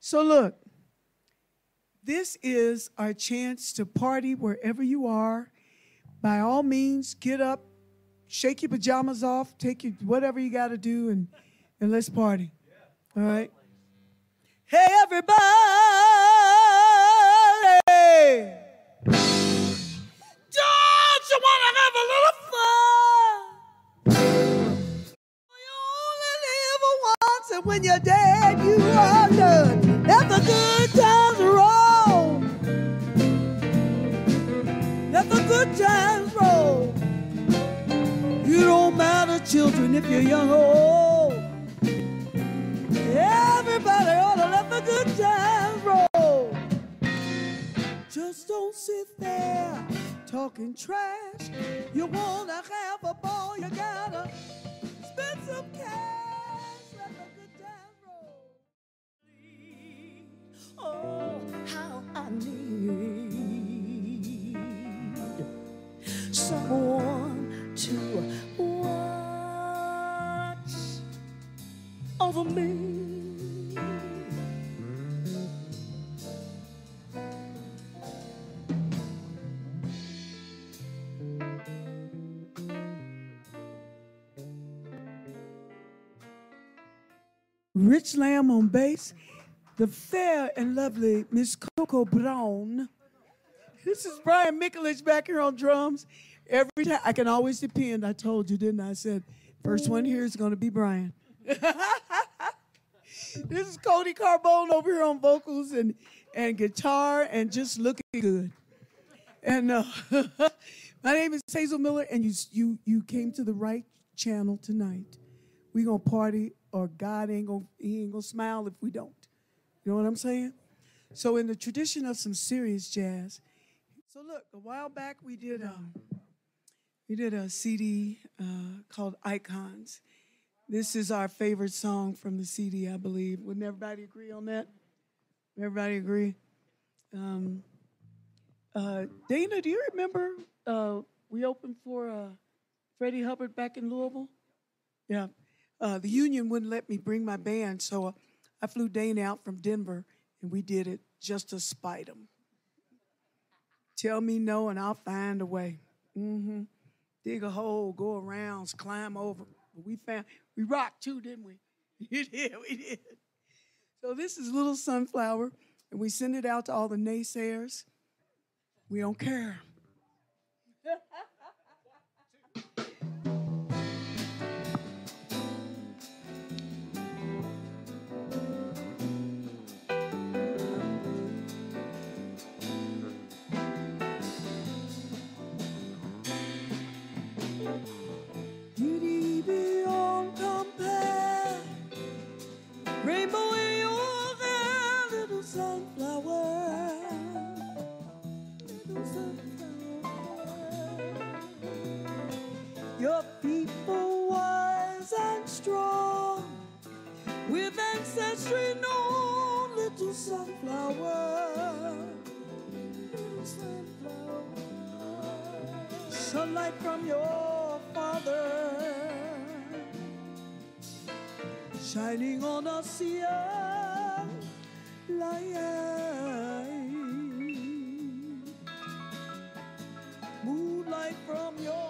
So, look, this is our chance to party wherever you are. By all means, get up, shake your pajamas off, take your whatever you got to do, and, and let's party. All right? Hey, everybody! And when you're dead, you are done. Let the good times roll. Let the good times roll. You don't matter, children, if you're young or old. Everybody ought to let the good times roll. Just don't sit there talking trash. You wanna have a ball, you gotta someone to watch over me. Rich Lamb on bass, the fair and lovely Miss Coco Brown. This is Brian Mikulich back here on drums. Every time I can always depend. I told you, didn't I? I said, first one here is going to be Brian. this is Cody Carbone over here on vocals and, and guitar and just looking good. And uh, my name is Hazel Miller, and you, you, you came to the right channel tonight. We gonna party, or God ain't gonna He ain't gonna smile if we don't. You know what I'm saying? So in the tradition of some serious jazz. So look, a while back we did um, we did a CD uh, called Icons. This is our favorite song from the CD, I believe. Wouldn't everybody agree on that? Everybody agree? Um, uh, Dana, do you remember uh, we opened for uh, Freddie Hubbard back in Louisville? Yeah. Uh, the union wouldn't let me bring my band, so uh, I flew Dana out from Denver, and we did it just to spite them. Tell me no, and I'll find a way. Mm-hmm. Dig a hole, go around, climb over. We found we rocked too, didn't we? We did, we did. So this is Little Sunflower, and we send it out to all the naysayers. We don't care. Your people wise and strong, with ancestry known, little sunflower. Sunlight from your father, shining on a sea of light. Moonlight from your